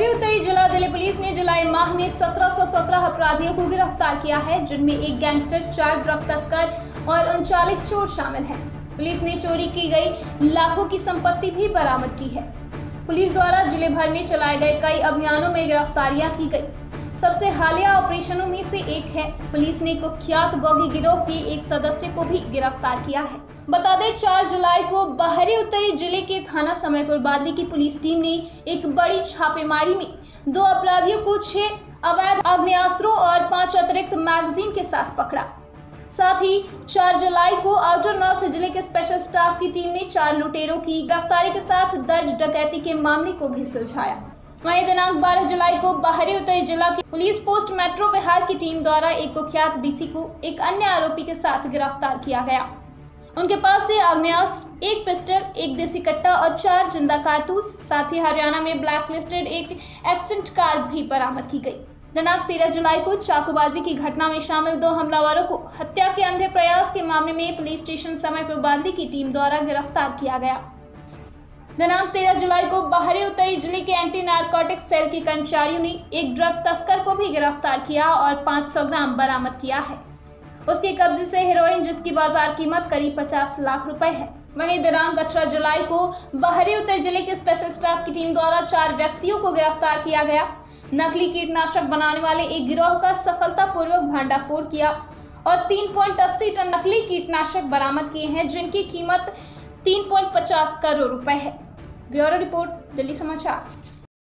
बाहरी उत्तरी जिला दिल्ली पुलिस ने जुलाई माह में 1717 अपराधियों को गिरफ़्तार किया है, जिनमें एक गैंगस्टर, चार ड्रग तस्कर और उनचालीस चोर शामिल हैं। पुलिस ने चोरी की गई लाखों की संपत्ति भी बरामद की है। पुलिस द्वारा ज़िले भर में चलाए गए कई अभियानों में गिरफ्तारियाँ की गई। सबसे हालिया ऑपरेशनों में से एक है। पुलिस ने कुख्यात गोगी गिरोह के एक सदस्य को भी गिरफ़्तार किया है। बता दें, चार जुलाई को बाहरी उत्तरी ज़िले के थाना समयपुर बादली की पुलिस टीम ने एक बड़ी छापेमारी में दो अपराधियों को छह अवैध आग्नेयास्त्रों और पाँच अतिरिक्त मैगजीन के साथ पकड़ा। साथ ही 4 जुलाई को आउटर नॉर्थ ज़िले के स्पेशल स्टाफ की टीम ने चार लुटेरों की गिरफ्तारी के साथ दर्ज डकैती के मामले को भी सुलझाया। वहीं दिनांक 12 जुलाई को बाहरी उत्तरी जिला की पुलिस पोस्ट मेट्रो बिहार की टीम द्वारा एक कुख्यात बीसी को एक अन्य आरोपी के साथ गिरफ़्तार किया गया। उनके पास से आग्नेयास्त्र, एक पिस्टल, एक देसी कट्टा और चार ज़िंदा कारतूस, साथ ही हरियाणा में ब्लैक लिस्टेड एक एक्सेंट कार भी बरामद की गई। दिनांक 13 जुलाई को चाकूबाजी की घटना में शामिल दो हमलावरों को हत्या के अंधे प्रयास के मामले में पुलिस स्टेशन समय पर की टीम द्वारा गिरफ़्तार किया गया। दिनांक 13 जुलाई को बाहरी उत्तरी ज़िले के एंटी नारकोटिक सेल के कर्मचारियों ने एक ड्रग तस्कर को भी गिरफ़्तार किया और 500 ग्राम बरामद किया है। उसके कब्जे से हेरोइन, जिसकी बाज़ार कीमत करीब 50 लाख रुपए है। वहीं दिनांक 18 जुलाई को बाहरी उत्तर ज़िले के स्पेशल स्टाफ की टीम द्वारा चार व्यक्तियों को गिरफ़्तार किया गया। नकली कीटनाशक बनाने वाले एक गिरोह का सफलतापूर्वक भांडाफोड़ किया और 3.80 टन नकली कीटनाशक बरामद किए हैं, जिनकी कीमत 3.50 करोड़ रुपए है। ब्यूरो रिपोर्ट दिल्ली समाचार।